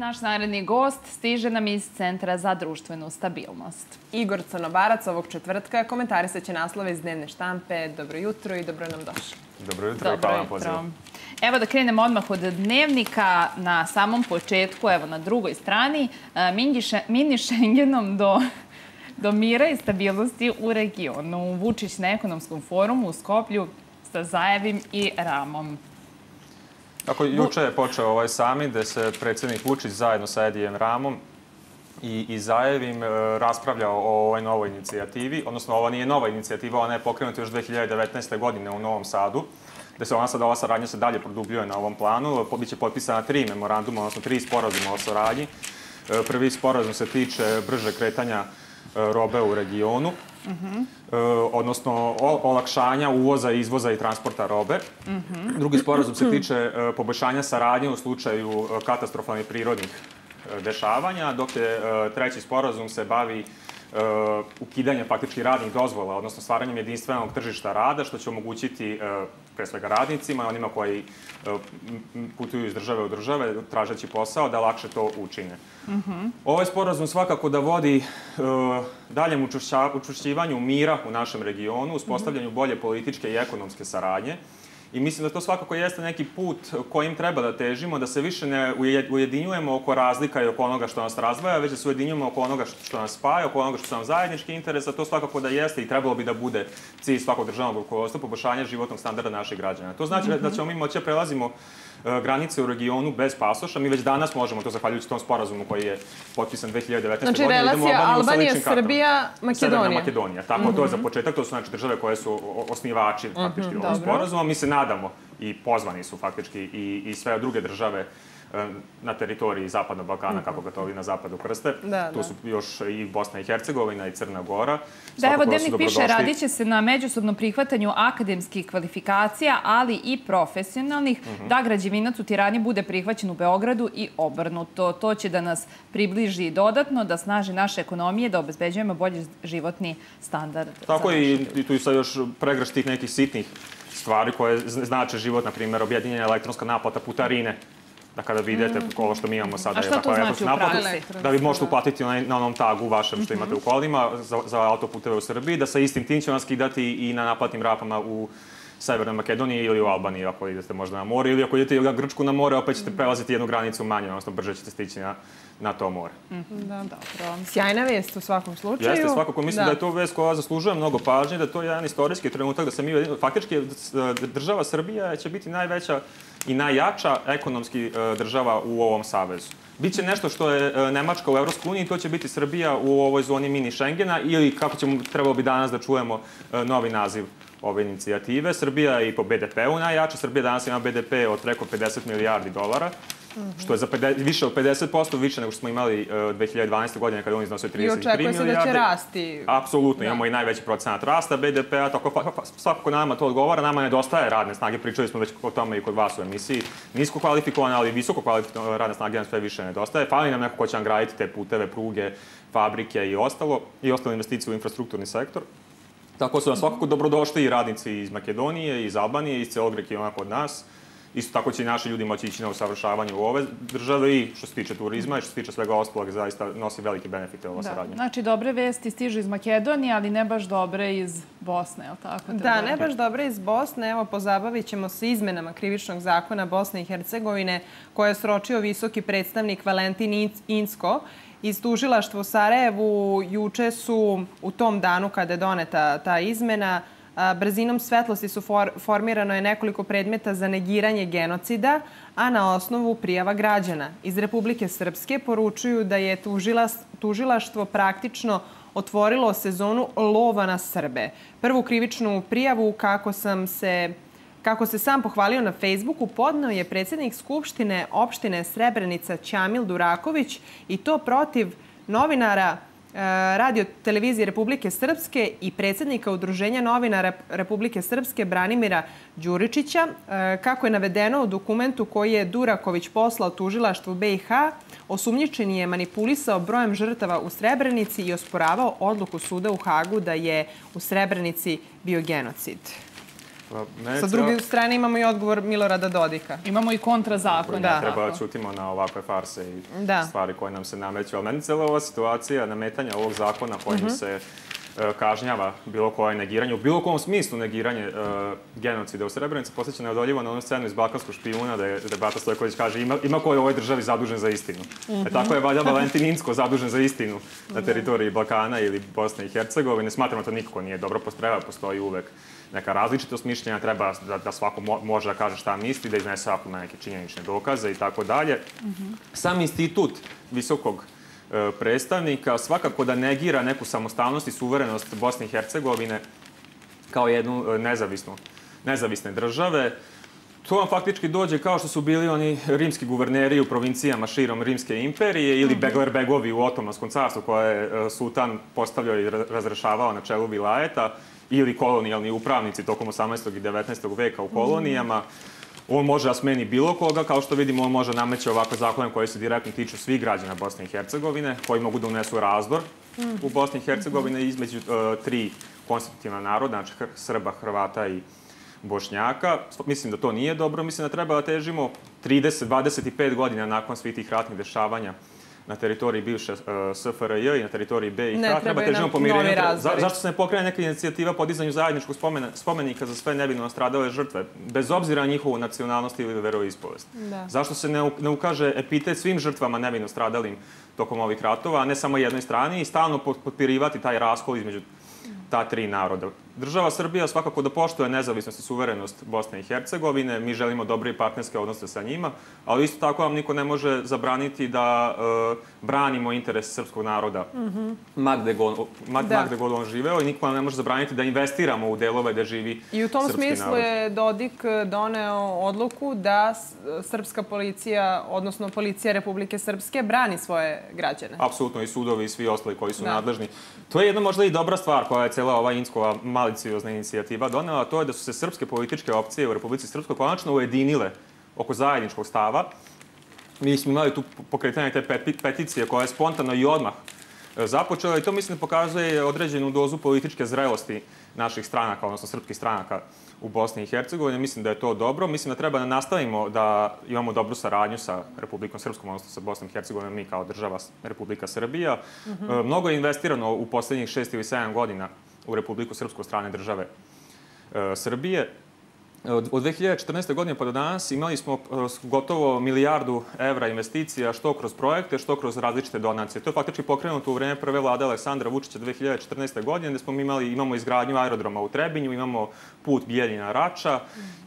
Naš naredni gost stiže nam iz Centra za društvenu stabilnost. Igor Crnobarac ovog četvrtka komentarisat će naslove iz dnevne štampe. Dobro jutro i dobro nam došli. Dobro jutro i hvala vam pozivu. Evo da krenemo odmah od dnevnika na samom početku, evo na drugoj strani, e, mini Schengenom do do mira i stabilnosti u regionu. Vučić na ekonomskom forumu u Skoplju sa Zajevim i Ramom. Tako, juče je počeo ovaj sami gde se predsednik Vučić zajedno sa Edijem Ramom i, i Zajevim e, raspravljao o ovoj novoj inicijativi, odnosno ova nije nova inicijativa, ona je pokrenuta još 2019. godine u Novom Sadu, gde se ona sad, ova saradnja se dalje produbljuje na ovom planu. Biće potpisana tri memoranduma, odnosno tri sporazuma o saradnji. E, prvi sporazum se tiče brže kretanja E, robe u regionu, uh -huh. odnosno olakšanja uvoza, izvoza i transporta robe. Uh -huh. Drugi sporazum se tiče e, poboljšanja saradnje u slučaju katastrofalnih prirodnih dešavanja, dok je treći sporazum se bavi uh, ukidanje faktički radnih dozvola, odnosno stvaranjem jedinstvenog tržišta rada, što će omogućiti uh, pre svega radnicima, onima koji uh, putuju iz države u države, tražeći posao, da lakše to učine. Mm -hmm. Ovaj sporazum svakako da vodi uh, daljem učušćivanju mira u našem regionu, uspostavljanju bolje političke i ekonomske saradnje, I mislim da to svakako jeste neki put kojim treba da težimo, da se više ne ujedinjujemo oko razlika i oko onoga što nas razdvaja, već da se ujedinjujemo oko onoga što nas spaja, oko onoga što su nam zajednički interes, a to svakako da jeste i trebalo bi da bude cilj svakog državnog rukovodstva, poboljšanje životnog standarda naših građana. To znači mm -hmm. da ćemo mi moći da prelazimo granice u regionu bez pasoša. Mi već danas možemo to zahvaljujući tom sporazumu koji je potpisan 2019. Znači, godine. Znači, relacija Albanija, Srbija, Makedonija. Severna Makedonija. Tako, mm -hmm. to je za mhm. početak. To su znači države koje su osnivači mm -hmm, faktički ovog sporazuma. Mi se nadamo i pozvani su faktički i, i sve druge države na teritoriji Zapadnog Balkana, mhm. kako ga to ovi na zapadu krste. Da, tu da. su još i Bosna i Hercegovina i Crna Gora. Da, evo, Dnevnik piše, radit će se na međusobnom prihvatanju akademskih kvalifikacija, ali i profesionalnih, mm -hmm. da građevinac u Tirani bude prihvaćen u Beogradu i obrnuto. To će da nas približi dodatno, da snaži naše ekonomije, da obezbeđujemo bolji životni standard. Tako i, i tu je sad još pregrš tih nekih sitnih stvari koje znače život, na primjer, objedinjena elektronska naplata putarine, da kada vidite mm. ovo što mi imamo sada... A šta to znači u praksi? Da vi možete uplatiti na, na onom tagu vašem što imate u kolima za, za autoputeve u Srbiji, da sa istim tim će vam skidati i na naplatnim rapama u Severnoj Makedoniji ili u Albaniji ako idete možda na more ili ako idete u Grčku na more, opet ćete prelaziti jednu granicu manje, odnosno brže ćete stići na, na to more. Mm -hmm. Da, dobro. Sjajna vest u svakom slučaju. Jeste, svakako mislim da, da je to vest koja zaslužuje mnogo pažnje, da to je jedan istorijski trenutak da se mi, faktički država Srbija će biti najveća i najjača ekonomski e, država u ovom savezu. Biće nešto što je e, Nemačka u Evropskoj uniji, to će biti Srbija u ovoj zoni mini Schengena ili kako ćemo, trebalo bi danas da čujemo novi naziv ove inicijative. Srbija je i po BDP-u najjača. Srbija danas ima BDP od preko 50 milijardi dolara. -hmm. što je za 50, više od 50% više nego što smo imali uh, 2012. godine kada on iznosio 33 milijarde. I očekuje se da će rasti. Apsolutno, da. imamo i najveći procenat rasta BDP-a, tako pa, pa, svakako nama to odgovara, nama nedostaje radne snage, pričali smo već o tome i kod vas u emisiji. Nisko kvalifikovane, ali visoko kvalifikovane radne snage nam sve više nedostaje. Fali nam neko ko će nam graditi te puteve, pruge, fabrike i ostalo, i ostale investicije u infrastrukturni sektor. Tako su nam svakako dobrodošli i radnici iz Makedonije, iz Albanije, iz celog regiona kod nas. Isto tako će i naši ljudi moći ići na usavršavanje u ove države i što se tiče turizma i što se tiče svega ostalog, zaista nosi velike benefite ova da. saradnja. Znači, dobre vesti stižu iz Makedonije, ali ne baš dobre iz Bosne, je li tako? Da, ne baš dobre iz Bosne. Evo, pozabavit ćemo se izmenama krivičnog zakona Bosne i Hercegovine, koje je sročio visoki predstavnik Valentin Insko iz tužilaštva u Sarajevu. Juče su u tom danu kada je doneta ta izmena, brzinom svetlosti su for, formirano je nekoliko predmeta za negiranje genocida, a na osnovu prijava građana. Iz Republike Srpske poručuju da je tužila, tužilaštvo praktično otvorilo sezonu lova na Srbe. Prvu krivičnu prijavu, kako sam se Kako se sam pohvalio na Facebooku, podnao je predsednik Skupštine opštine Srebrenica Ćamil Duraković i to protiv novinara radio televizije Republike Srpske i predsednika Udruženja novinara Republike Srpske Branimira Đuričića. E, kako je navedeno u dokumentu koji je Duraković poslao tužilaštvu BiH, osumnjičeni je manipulisao brojem žrtava u Srebrenici i osporavao odluku suda u Hagu da je u Srebrenici bio genocid. Pa, Sa druge strane imamo i odgovor Milorada Dodika. Imamo i kontrazakon. Da. Ne treba da čutimo na ovakve farse i Da. stvari koje nam se nameću. Ali meni cijela ova situacija nametanja ovog zakona kojim Mhm. se e, kažnjava bilo koje negiranje, u bilo kom smislu negiranje e, genocida u Srebrenici, posjeća neodoljivo na onu scenu iz Balkanskog špijuna da je, da Bata Stojković kaže ima, ima ko je u ovoj državi zadužen za istinu. Mhm. E, tako je valjda Valentin Incko zadužen za istinu na teritoriji Balkana ili Bosne i Hercegovine. Smatramo da to nikako nije dobro postreva, postoji uvek neka različitost mišljenja, treba da, da svako mo- može da kaže šta misli, da iznese ako ima neke činjenične dokaze i tako dalje. Sam institut visokog e, predstavnika svakako da negira neku samostalnost i suverenost Bosne i Hercegovine kao jednu e, nezavisnu, nezavisne države. To vam faktički dođe kao što su bili oni rimski guverneri u provincijama širom Rimske imperije ili Beglerbegovi u Otomanskom carstvu koje je sultan postavljao i ra- razrešavao na čelu vilajeta ili kolonijalni upravnici tokom 18. i 19. veka u kolonijama. On može da smeni bilo koga, kao što vidimo, on može nameće ovakve zakone koji se direktno tiču svih građana Bosne i Hercegovine, koji mogu da unesu razdor u Bosni i Hercegovine između e, tri konstitutivna naroda, znači Srba, Hrvata i Bošnjaka. Mislim da to nije dobro, mislim da treba da težimo 30-25 godina nakon svih tih ratnih dešavanja na teritoriji bivše uh, SFRJ i na teritoriji BiH. Ne, treba težimo pomirenju. Za, zašto se ne pokrene neka inicijativa podizanju zajedničkog spomena, spomenika za sve nevino nastradale žrtve, bez obzira na njihovu nacionalnost ili veroispovest? Da. Zašto se ne, ne ukaže epitet svim žrtvama nevino stradalim tokom ovih ratova, a ne samo jednoj strani i stalno pot- potpirivati taj raskol između ta tri naroda. Država Srbija svakako da poštuje nezavisnost i suverenost Bosne i Hercegovine, mi želimo dobre i partnerske odnose sa njima, ali isto tako vam niko ne može zabraniti da e, branimo interes srpskog naroda, ma gde god, ma, Da. ma god on živeo i niko nam ne može zabraniti da investiramo u delove gde živi I u tom smislu narod. je Dodik doneo odluku da s- srpska policija, odnosno policija Republike Srpske, brani svoje građane. Apsolutno i sudovi i svi ostali koji su Da. nadležni. To je jedna možda i dobra stvar koja je cela ova Inskova maliciozna inicijativa donela, to je da su se srpske političke opcije u Republici Srpskoj konačno ujedinile oko zajedničkog stava. Mi smo imali tu pokretanje te peti- peticije koja je spontano i odmah e, započela i to mislim da pokazuje određenu dozu političke zrelosti naših stranaka, odnosno srpskih stranaka u Bosni i Hercegovini. Mislim da je to dobro. Mislim da treba da nastavimo da imamo dobru saradnju sa Republikom Srpskom, odnosno sa Bosnom i Hercegovinom, mi kao država Republika Srbija. E, Mnogo je investirano u poslednjih šest ili sedam godina u Republiku Srpsku strane države e, Srbije. Od od 2014. godine pa do danas imali smo e, gotovo milijardu evra investicija što kroz projekte, što kroz različite donacije. To je faktički pokrenuto u vreme prve vlade Aleksandra Vučića 2014. godine, gde smo mi imali, imamo izgradnju aerodroma u Trebinju, imamo put Bijeljina-Rača,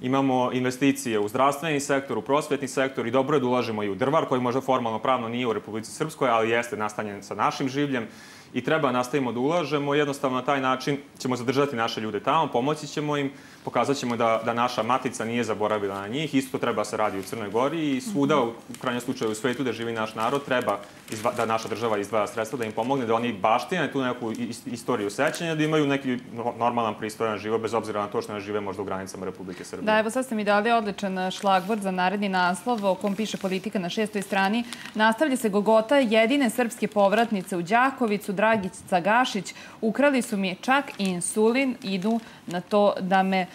imamo investicije u zdravstveni sektor, u prosvetni sektor i dobro je da ulažemo i u drvar, koji možda formalno pravno nije u Republici Srpskoj, ali jeste nastanjen sa našim življem i treba nastavimo da ulažemo. Jednostavno na taj način ćemo zadržati naše ljude tamo, pomoći ćemo im, pokazat ćemo da, da naša matica nije zaboravila na njih. Isto treba se radi u Crnoj Gori i svuda, u krajnjem slučaju u svetu da živi naš narod, treba izva, da naša država izdvaja sredstva, da im pomogne, da oni baštine tu neku is- istoriju sećanja, da imaju neki no- normalan, pristojan život, bez obzira na to što ne žive možda u granicama Republike Srbije. Da, evo sad ste mi dali odličan šlagvord za naredni naslov o kom piše politika na šestoj strani. Nastavlja se Gogota jedine srpske povratnice u Đakovicu, Dragica Gašić. Ukrali su mi čak i insulin, idu na to da me e,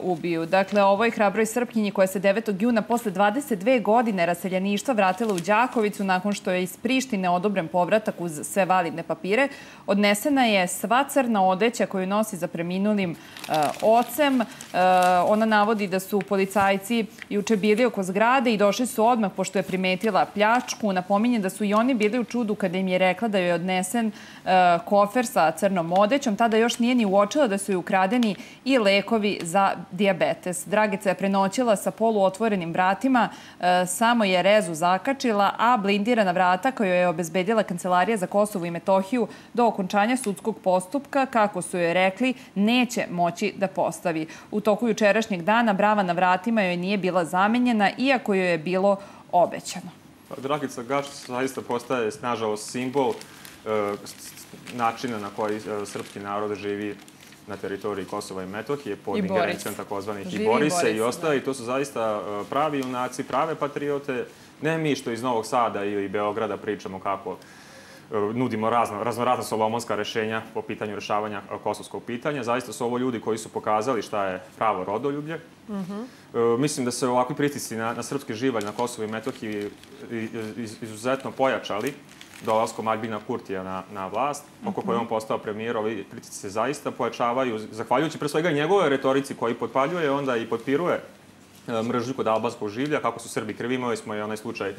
ubiju. Dakle, ovoj hrabroj Srpkinji koja se 9. juna posle 22 godine raseljaništva vratila u Đakovicu nakon što je iz Prištine odobren povratak uz sve validne papire, odnesena je sva crna odeća koju nosi za preminulim e, ocem. E, ona navodi da su policajci juče bili oko zgrade i došli su odmah pošto je primetila pljačku. Napominje da su i oni bili u čudu kada im je rekla da joj je odnesen kofer sa crnom odećom. Tada još nije ni uočila da su joj ukradeni i lekovi za diabetes. Dragica je prenoćila sa poluotvorenim vratima, e, samo je rezu zakačila, a blindirana vrata koju je obezbedila Kancelarija za Kosovo i Metohiju do okončanja sudskog postupka, kako su joj rekli, neće moći da postavi. U toku jučerašnjeg dana brava na vratima joj nije bila zamenjena, iako joj je bilo obećano. Pa, Dragica Gašić zaista postaje, nažalost, simbol e, načina na koji e, srpski narod živi na teritoriji Kosova i Metohije pod ingerencijom takozvanih i Živi i se, ostali. I to su zaista e, pravi junaci, prave patriote. Ne mi što iz Novog Sada ili Beograda pričamo kako nudimo razno, razno razna solomonska rešenja po pitanju rešavanja kosovskog pitanja. Zaista su ovo ljudi koji su pokazali šta je pravo rodoljublje. -huh. Mislim da se ovakvi pritisci na, na srpski živalj na Kosovo i Metohiji izuzetno pojačali dolaskom Albina Kurtija na, na vlast, oko koje on postao premijer, ovi pritisci se zaista pojačavaju, zahvaljujući pre svega njegove retorici koji potpaljuje, onda i potpiruje mržnju kod albanskog življa, kako su Srbi krivi, imali smo i onaj slučaj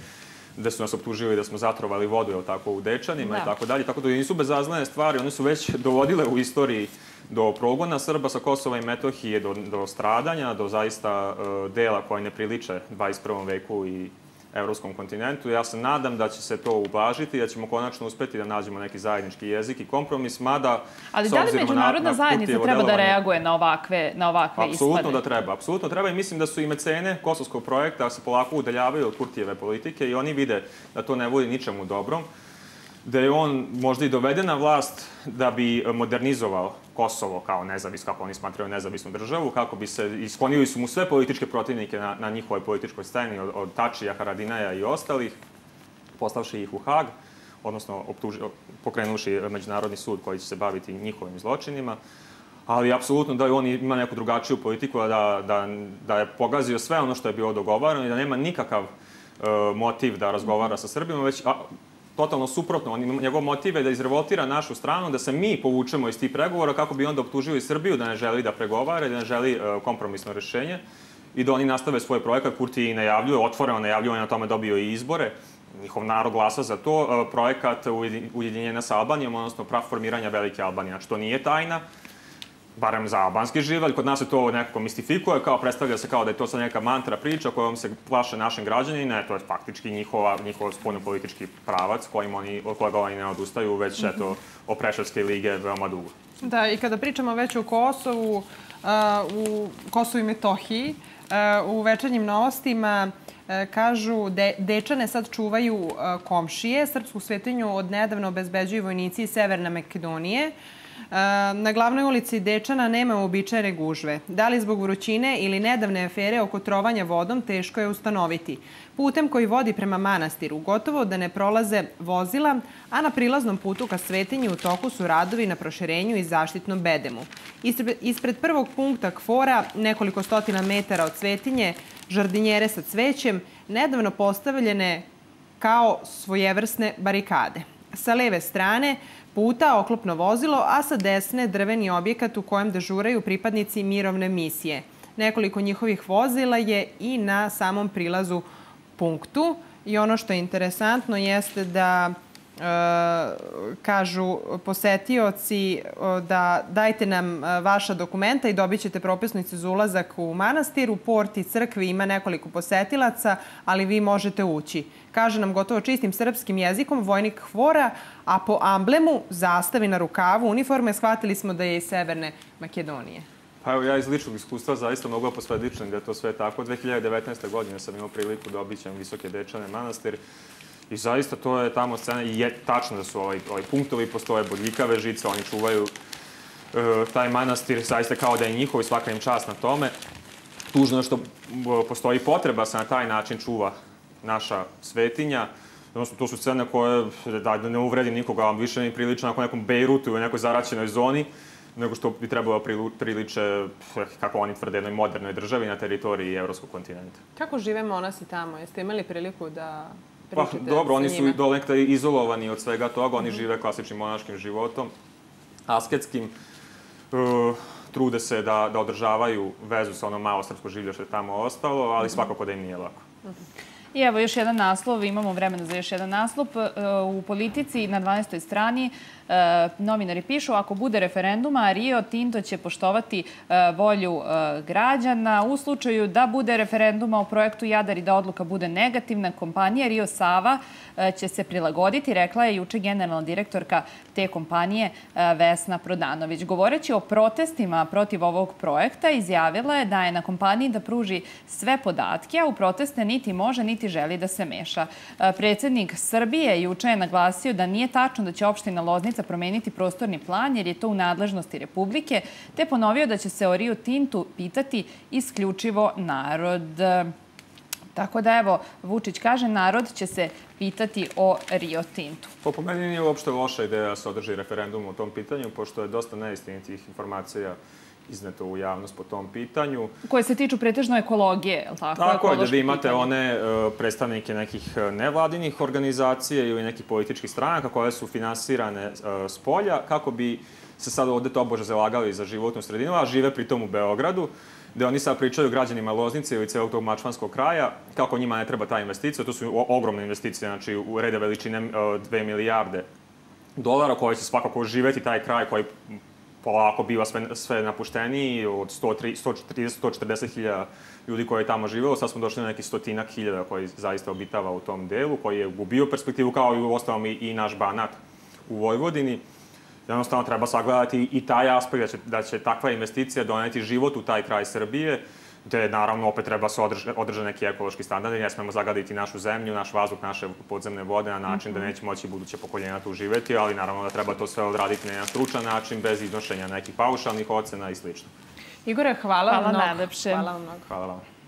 gde su nas optužili da smo zatrovali vodu, jel tako, u Dečanima da. i tako dalje. Tako da nisu bezaznane stvari, one su već dovodile u istoriji do progona Srba sa Kosova i Metohije, do, do stradanja, do zaista uh, dela koje ne priliče 21. veku i evropskom kontinentu. Ja se nadam da će se to ublažiti, da ćemo konačno uspeti da nađemo neki zajednički jezik i kompromis, mada... Ali da li međunarodna na, na zajednica treba da reaguje na ovakve, na ovakve apsolutno ispade? Apsolutno da treba, apsolutno treba i mislim da su i mecene kosovskog projekta se polako udaljavaju od Kurtijeve politike i oni vide da to ne vodi ničemu dobrom da je on možda i doveden na vlast da bi modernizovao Kosovo kao nezavis, kako oni smatraju nezavisnu državu, kako bi se, isklonili su mu sve političke protivnike na, na njihovoj političkoj sceni, od, od Tačija, Haradinaja i ostalih, postavši ih u Hag, odnosno optuži, pokrenuši Međunarodni sud koji će se baviti njihovim zločinima. Ali apsolutno da on ima neku drugačiju politiku, da, da, da je pogazio sve ono što je bilo dogovarano i da nema nikakav uh, motiv da razgovara sa Srbima, već a, totalno suprotno. On, njegov motiv je da izrevoltira našu stranu, da se mi povučemo iz tih pregovora kako bi onda optužili Srbiju da ne želi da pregovara, da ne želi uh, kompromisno rešenje i da oni nastave svoj projekat. Kurti i najavljuje, otvoreno najavljuje, on je na tome dobio i izbore. Njihov narod glasa za to. Uh, projekat ujedinjenja sa Albanijom, odnosno prav formiranja Velike Albanije. Znači, to nije tajna barem za albanski živalj, kod nas se to nekako mistifikuje, kao predstavlja se kao da je to sad neka mantra priča kojom se plaše našim građani, ne, to je faktički njihova, njihov spoljno-politički pravac kojim oni, od kojega oni ne odustaju, već mm -hmm. eto, o Preševske lige veoma dugo. Da, i kada pričamo već o Kosovu, uh, u Kosovu i Metohiji, uh, u večernjim novostima uh, kažu de, dečane sad čuvaju uh, komšije, srpsku svetinju od nedavno obezbeđuju vojnici iz Severne Makedonije, Na glavnoj ulici Dečana nema uobičajene gužve. Da li zbog vrućine ili nedavne afere oko trovanja vodom teško je ustanoviti. Putem koji vodi prema manastiru gotovo da ne prolaze vozila, a na prilaznom putu ka Svetinji u toku su radovi na proširenju i zaštitnom bedemu. Ispred prvog punkta Kfora, nekoliko stotina metara od Svetinje, žardinjere sa cvećem, nedavno postavljene kao svojevrsne barikade. Sa leve strane puta oklopno vozilo, a sa desne drveni objekat u kojem dežuraju pripadnici mirovne misije. Nekoliko njihovih vozila je i na samom prilazu punktu. I ono što je interesantno jeste da kažu posetioci da dajte nam e, vaša dokumenta i dobit ćete propisnicu za ulazak u manastir. U porti crkvi ima nekoliko posetilaca, ali vi možete ući. Kaže nam gotovo čistim srpskim jezikom vojnik Hvora, a po amblemu, zastavi na rukavu, uniforme, shvatili smo da je iz Severne Makedonije. Pa evo, ja iz ličnog iskustva zaista mogu da posvedičem da je to sve tako. 2019. godine sam imao priliku da obićam Visoke Dečane manastir I zaista to je tamo scena i je tačno da su ovaj, ovaj punktovi, postoje bodljikave žice, oni čuvaju e, taj manastir, zaista kao da je njihov i svaka im čast na tome. Tužno je što postoji potreba se na taj način čuva naša svetinja. Odnosno, to su scene koje, da, da ne uvredim nikoga, više mi prilično na nekom Bejrutu ili nekoj zaraćenoj zoni, nego što bi trebalo priliče, kako oni tvrde, jednoj modernoj državi na teritoriji evropskog kontinenta. Kako žive monasi tamo? Jeste imali priliku da Pa, dobro, oni su do nekada izolovani od svega toga, oni mm -hmm. žive klasičnim monaškim životom, asketskim, uh, trude se da, da održavaju vezu sa ono malo srpsko življe što je tamo ostalo, ali -hmm. svakako da im nije lako. Mm -hmm. I evo još jedan naslov, imamo vremena za još jedan naslov. Uh, u politici na 12. strani E, novinari pišu, ako bude referenduma, Rio Tinto će poštovati e, volju e, građana. U slučaju da bude referenduma o projektu Jadar i da odluka bude negativna, kompanija Rio Sava će se prilagoditi, rekla je juče generalna direktorka te kompanije Vesna Prodanović. Govoreći o protestima protiv ovog projekta, izjavila je da je na kompaniji da pruži sve podatke, a u proteste niti može, niti želi da se meša. Predsednik Srbije juče je naglasio da nije tačno da će opština Loznica promeniti prostorni plan jer je to u nadležnosti Republike, te ponovio da će se o Rio Tintu pitati isključivo narod. Tako da evo, Vučić kaže, narod će se pitati o Rio Tintu. Po, meni nije uopšte loša ideja da se održi referendum o tom pitanju, pošto je dosta neistinitih informacija izneto u javnost po tom pitanju. Koje se tiču pretežno ekologije, je li tako? Tako je, da vi imate pitanje. one uh, predstavnike nekih e, nevladinih organizacija ili nekih političkih stranaka koje su finansirane uh, s polja, kako bi se sad ovde tobože zalagali za životnu sredinu, a žive pritom u Beogradu gde oni sad pričaju građanima Loznice ili celog tog mačvanskog kraja, kako njima ne treba ta investicija, to su ogromne investicije, znači u rede veličine 2 milijarde dolara koje će svakako živeti taj kraj koji polako biva sve, sve napušteniji, od 130-140 hiljada ljudi koji je tamo živelo, sad smo došli na neki stotinak hiljada koji zaista obitava u tom delu, koji je gubio perspektivu kao i u ostalom i, i naš Banat u Vojvodini. Jednostavno treba sagledati i taj aspekt da će, da će takva investicija doneti život u taj kraj Srbije, gde naravno opet treba se održe, održe neki ekološki standardi, ne smemo zagaditi našu zemlju, naš vazduh, naše podzemne vode na način mm -hmm. da mhm. neće moći buduće pokoljenja tu živeti, ali naravno da treba to sve odraditi na jedan stručan način, bez iznošenja nekih paušalnih ocena i slično. Igore, hvala, hvala vam mnogo. Najlepše. Hvala vam mnogo. Hvala vam.